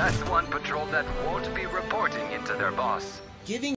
That's one patrol that won't be reporting into their boss. Giving